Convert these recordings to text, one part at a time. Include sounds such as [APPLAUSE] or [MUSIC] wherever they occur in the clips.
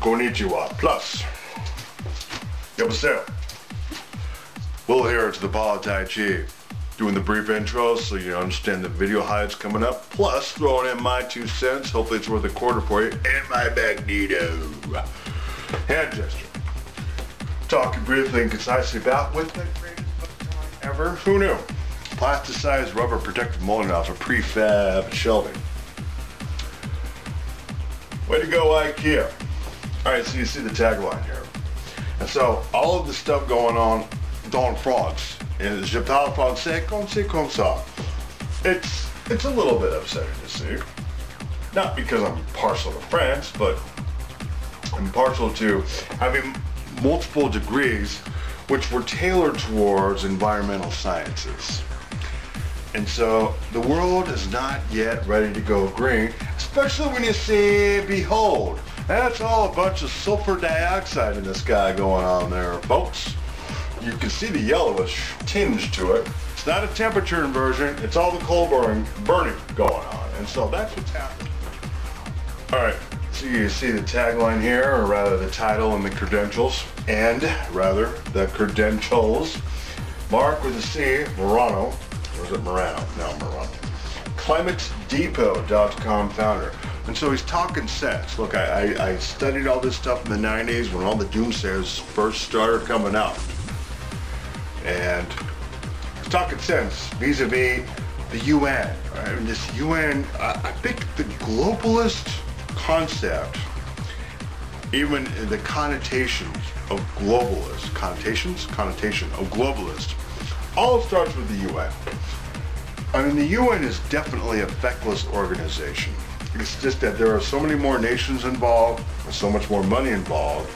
Konnichiwa. Plus, Yabaseo. Will here to the Paul Tai Chi. Doing the brief intro so you understand the video highlights coming up. Plus, throwing in my two cents. Hopefully it's worth a quarter for you. And my Magneto. Hand gesture. Talking briefly and concisely about with the greatest ever. Who knew? Plasticized rubber protective molding off a prefab shelving. Way to go, IKEA. All right, so you see the tagline here. And so all of the stuff going on, Don France, is Je parle français comme c'est comme ça. It's, it's a little bit upsetting to see. Not because I'm partial to France, but I'm partial to having multiple degrees which were tailored towards environmental sciences. And so the world is not yet ready to go green, especially when you see, behold, that's all a bunch of sulfur dioxide in the sky going on there, folks. You can see the yellowish tinge to it. It's not a temperature inversion, it's all the coal burning, burning going on. And so that's what's happening. All right, so you see the tagline here, or rather the title and the credentials, and rather the credentials. Marc with a C, Morano, or is it Morano? No, Morano. ClimateDepot.com founder. And so he's talking sense. Look, I, I, I, studied all this stuff in the 90s when all the doomsayers first started coming out. And he's talking sense vis-a-vis the UN. Right? And this UN, I, I think the globalist concept, even the connotations of globalist, connotations, connotation of globalist, all starts with the UN. I mean, the UN is definitely a feckless organization. It's just that there are so many more nations involved and so much more money involved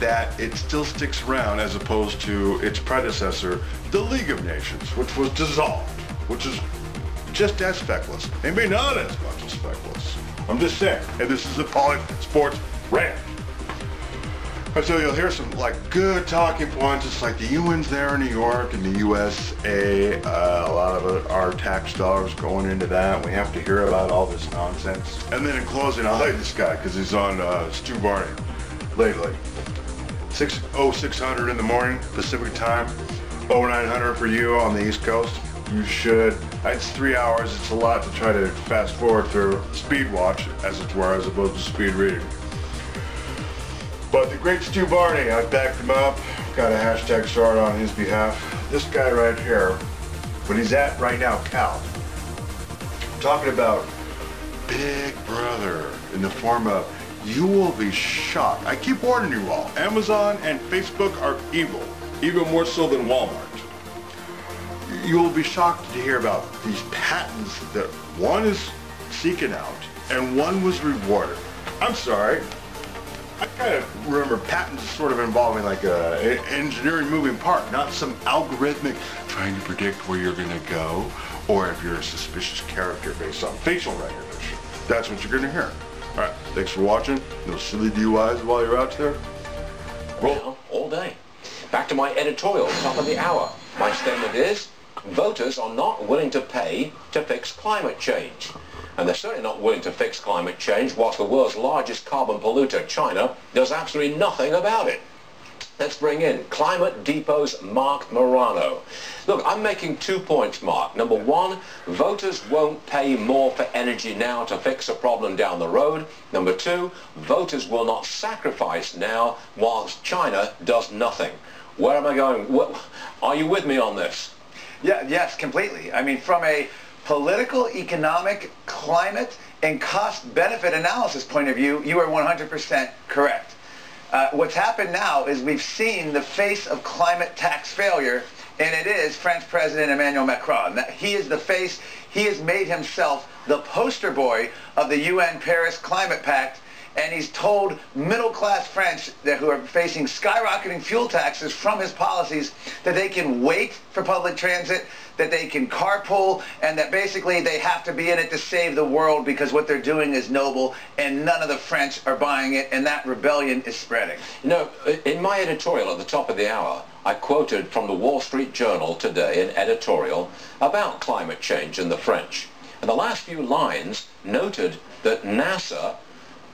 that it still sticks around as opposed to its predecessor, the League of Nations, which was dissolved, which is just as feckless, maybe not as much as feckless. I'm just saying, and this is a Poly Sports rant. So you'll hear some like good talking points. It's like the UN's there in New York and the USA. Uh, a lot of are tax dollars going into that. We have to hear about all this nonsense. And then in closing, I'll hate this guy because he's on uh, Stu Varney lately. 6, 0600 in the morning Pacific time, 0900 for you on the East Coast. You should. It's three hours. It's a lot to try to fast forward through speed watch, as it were, as opposed to speed reading. But the great Stu Varney, I backed him up, got a hashtag started on his behalf. This guy right here, what he's at right now, Cal, I'm talking about Big Brother in the form of you will be shocked. I keep warning you all, Amazon and Facebook are evil, even more so than Walmart. You will be shocked to hear about these patents that one is seeking out and one was rewarded. I'm sorry, I kind of remember patents sort of involving like a, engineering moving part, not some algorithmic trying to predict where you're going to go or if you're a suspicious character based on facial recognition. That's what you're going to hear. All right, thanks for watching. No silly DUIs while you're out there. Roll. all day. Back to my editorial, top of the hour. My statement is, voters are not willing to pay to fix climate change. And they're certainly not willing to fix climate change whilst the world's largest carbon polluter, China, does absolutely nothing about it. Let's bring in Climate Depot's Marc Morano. Look, I'm making two points, Marc. Number one, voters won't pay more for energy now to fix a problem down the road. Number two, voters will not sacrifice now whilst China does nothing. Where am I going? Are you with me on this? Yeah, yes, completely. I mean, from a political, economic, climate, and cost-benefit analysis point of view, you are 100% correct. Uh, what's happened now is we've seen the face of climate tax failure, and it is French President Emmanuel Macron. He is the face, he has made himself the poster boy of the UN Paris Climate Pact, and he's told middle-class French that who are facing skyrocketing fuel taxes from his policies that they can wait for public transit, that they can carpool, and that basically they have to be in it to save the world because what they're doing is noble, and none of the French are buying it, and that rebellion is spreading. You know, in my editorial at the top of the hour, I quoted from the Wall Street Journal today an editorial about climate change in the French. And the last few lines noted that NASA,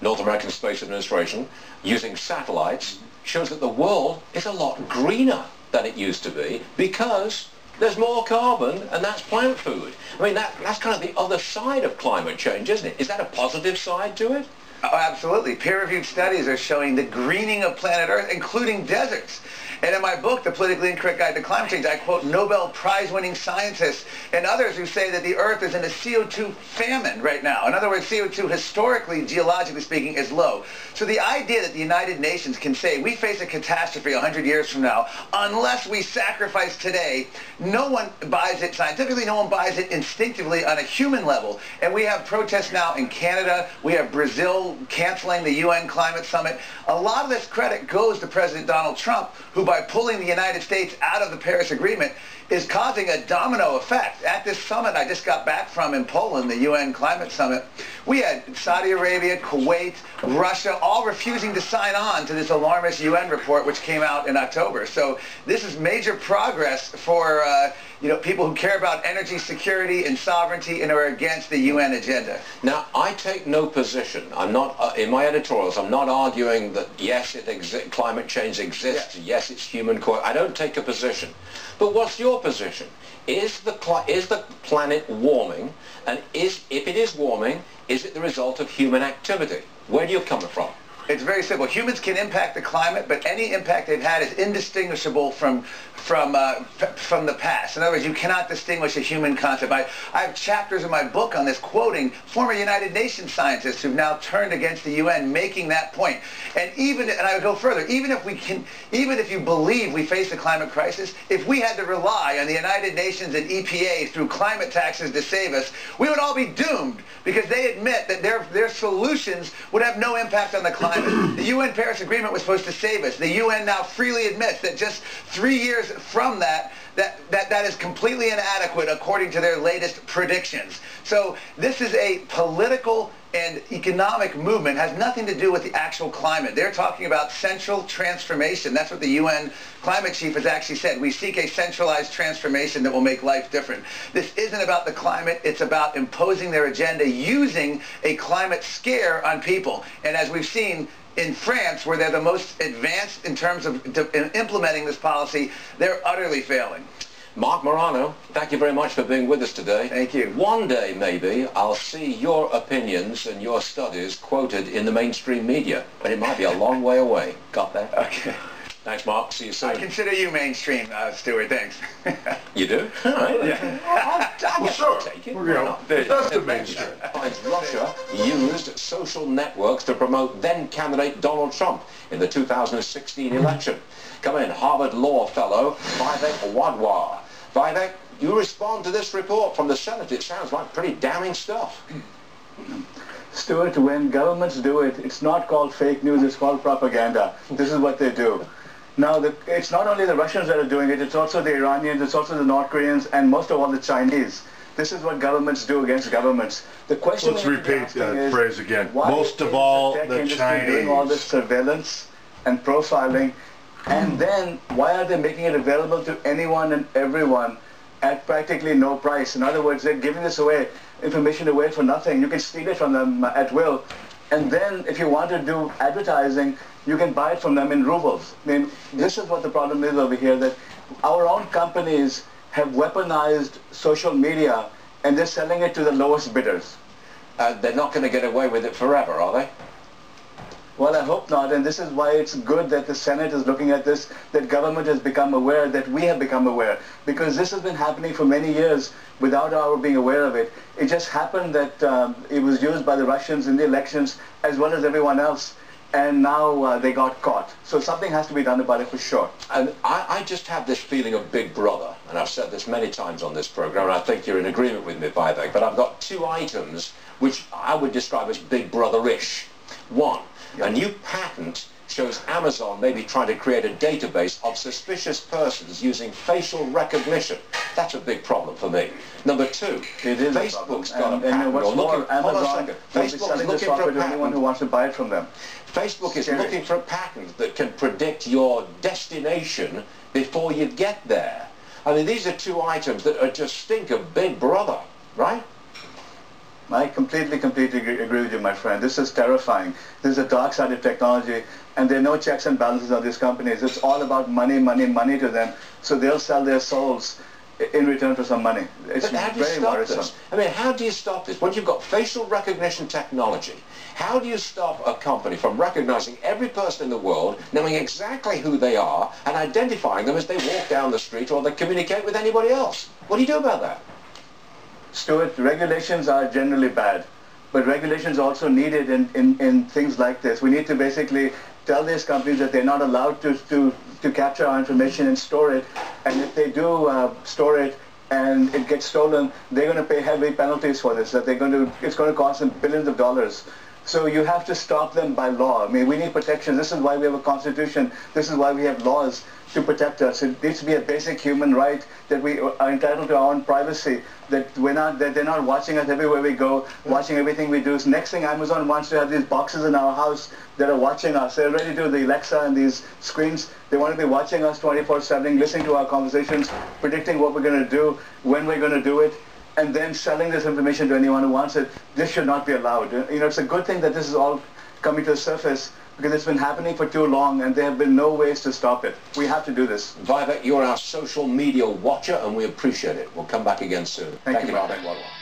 North American Space Administration, using satellites, shows that the world is a lot greener than it used to be because there's more carbon and that's plant food. I mean, that, that's kind of the other side of climate change, isn't it? Is that a positive side to it? Oh, absolutely. Peer-reviewed studies are showing the greening of planet Earth, including deserts. And in my book, The Politically Incorrect Guide to Climate Change, I quote Nobel Prize-winning scientists and others who say that the Earth is in a CO2 famine right now. In other words, CO2 historically, geologically speaking, is low. So the idea that the United Nations can say we face a catastrophe 100 years from now unless we sacrifice today, no one buys it scientifically, no one buys it instinctively on a human level. And we have protests now in Canada, we have Brazil canceling the UN climate summit. A lot of this credit goes to President Donald Trump, who by pulling the United States out of the Paris Agreement is causing a domino effect. At this summit I just got back from in Poland, the UN climate summit, we had Saudi Arabia, Kuwait, Russia, all refusing to sign on to this alarmist UN report which came out in October. So this is major progress for uh, you know people who care about energy security and sovereignty and are against the UN agenda. Now I take no position. I'm not uh, in my editorials. I'm not arguing that yes, climate change exists. Yeah. Yes, it's human. I don't take a position. But what's your position? Is the is the planet warming? And is if it is warming, is it the result of human activity? Where do you come from? It's very simple. Humans can impact the climate, but any impact they've had is indistinguishable from from uh, from the past. In other words, you cannot distinguish a human concept. I, I have chapters in my book on this, quoting former United Nations scientists who've now turned against the UN, making that point. And even, and I would go further, even if we can, even if you believe we face a climate crisis, if we had to rely on the United Nations and EPA through climate taxes to save us, we would all be doomed because they admit that their their solutions would have no impact on the climate. The UN Paris Agreement was supposed to save us. The UN now freely admits that just three years from that, that, that, that is completely inadequate according to their latest predictions. So this is a political and economic movement has nothing to do with the actual climate. They're talking about central transformation. That's what the UN climate chief has actually said. We seek a centralized transformation that will make life different. This isn't about the climate. It's about imposing their agenda using a climate scare on people. And as we've seen, in France, where they're the most advanced in terms of in implementing this policy, they're utterly failing. Marc Morano, thank you very much for being with us today. Thank you. One day, maybe, I'll see your opinions and your studies quoted in the mainstream media, but it might be a long way away. Got that? Okay. Thanks, Marc. See you soon. I consider you mainstream, uh, Stuart. Thanks. [LAUGHS] you do? All right. Yeah. I'll, I'll Well, sure. take it. We're Why gonna- That's the mainstream. finds Russia used social networks to promote then-candidate Donald Trump in the 2016 election. Come in, Harvard Law Fellow Vivek Wadhwa. Vivek, you respond to this report from the Senate. It sounds like pretty damning stuff. Stuart, when governments do it, it's not called fake news, it's called propaganda. This is what they do. Now, the, it's not only the Russians that are doing it, it's also the Iranians, it's also the North Koreans, and most of all the Chinese. This is what governments do against governments. The question Let's we need to be repeat that is, phrase again. why Most of all, tech the industry doing all this surveillance and profiling, and then why are they making it available to anyone and everyone at practically no price? In other words, they're giving this away, information away for nothing. You can steal it from them at will. And then if you want to do advertising, you can buy it from them in rubles. I mean, this is what the problem is over here, that our own companies have weaponized social media and they're selling it to the lowest bidders. Uh, they're not going to get away with it forever, are they? Well, I hope not, and this is why it's good that the Senate is looking at this, that government has become aware, that we have become aware, because this has been happening for many years without our being aware of it. It just happened that um, it was used by the Russians in the elections as well as everyone else, and now uh, they got caught. So something has to be done about it for sure. And I, I just have this feeling of Big Brother, and I've said this many times on this program, and I think you're in agreement with me, Vivek, but I've got two items which I would describe as Big Brother-ish. One, a new patent shows Amazon maybe trying to create a database of suspicious persons using facial recognition. That's a big problem for me. Number two, It is a. Facebook's got and, a patent. and what's more, looking, hold on a Amazon be Facebook's looking for a to anyone who wants to buy it from them. Facebook is Scary. looking for a patent that can predict your destination before you get there. I mean, these are two items that are just stink of Big Brother, right? I completely, completely agree with you, my friend. This is terrifying. This is a dark side of technology, and there are no checks and balances on these companies. It's all about money, money, money to them. So they'll sell their souls in return for some money. It's but how do you very stop worrisome. this? I mean, how do you stop this? Once you've got facial recognition technology, how do you stop a company from recognizing every person in the world, knowing exactly who they are, and identifying them as they walk down the street or they communicate with anybody else? What do you do about that? Stuart, regulations are generally bad, but regulations also needed in, in, in things like this. We need to basically tell these companies that they're not allowed to, to, to capture our information and store it. And if they do uh, store it and it gets stolen, they're going to pay heavy penalties for this. That they're going to, it's going to cost them billions of dollars. So you have to stop them by law. I mean, we need protection. This is why we have a constitution. This is why we have laws to protect us. It needs to be a basic human right that we are entitled to our own privacy. That we're not, that they're not watching us everywhere we go, watching everything we do. So next thing Amazon wants to have these boxes in our house that are watching us. They already do the Alexa and these screens. They want to be watching us 24/7, listening to our conversations, predicting what we're going to do, when we're going to do it and then selling this information to anyone who wants it, this should not be allowed. You know, it's a good thing that this is all coming to the surface because it's been happening for too long and there have been no ways to stop it. We have to do this. Vivek, you're our social media watcher and we appreciate it. We'll come back again soon. Thank you, Vivek.